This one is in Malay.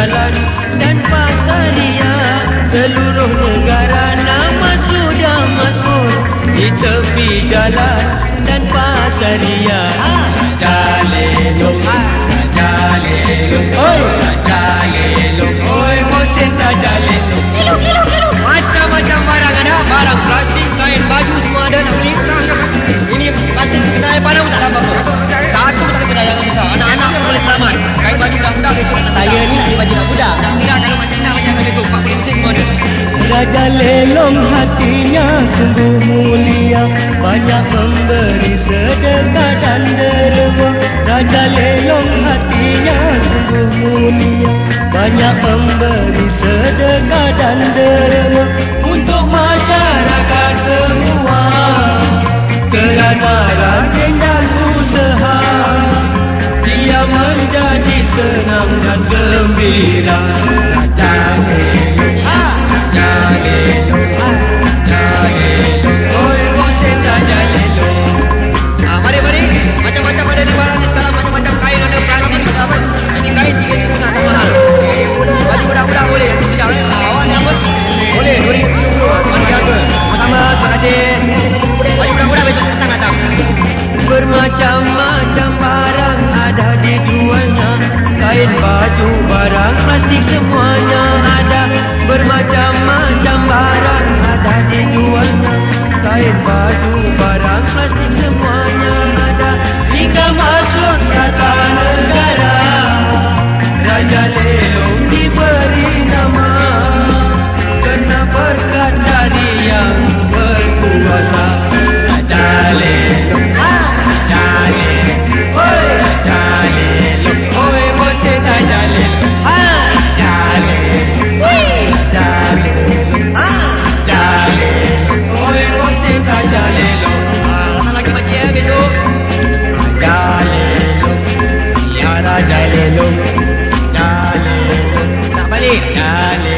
jalan dan pasar pasaria Seluruh negara nama sudah masmur Di tepi jalan dan pasaria Raja ha, Lelong, Raja ha, Lelong, Raja ha, Lelong Oi, Mosin Raja Lelong Lelong, Lelong, Lelong Macam-macam barang ada, barang plastik, kain baju semua ada. Nak beli, tak akan pasti Ini pasti kena air padamu tak ada apa-apa Raja lelong hatinya sungguh mulia. Banyak memberi sedekah dan derma Raja lelong hatinya sungguh mulia. Banyak memberi sedekah dan derma Untuk masyarakat semua. Kerana rajin dan usaha. Dia menjadi senang dan gembira. Raja Macam-macam ada di barang ni sekarang macam-macam kain ada plastik ada apa. Ini kain tiga ribu setengah tak mahal. Baju budak-budak boleh. Nanti sekejap eh. Awak ni apa? Boleh. Puluh. Mari harga. Sama-sama. Terima kasih. Baju budak-budak besok petang datang. Bermacam-macam barang ada dijualnya Kain baju barang plastik semuanya ada Bermacam-macam barang ada dijualnya Kain baju barang plastik semuanya Jalilung Jalilung Tak balik. Jalilung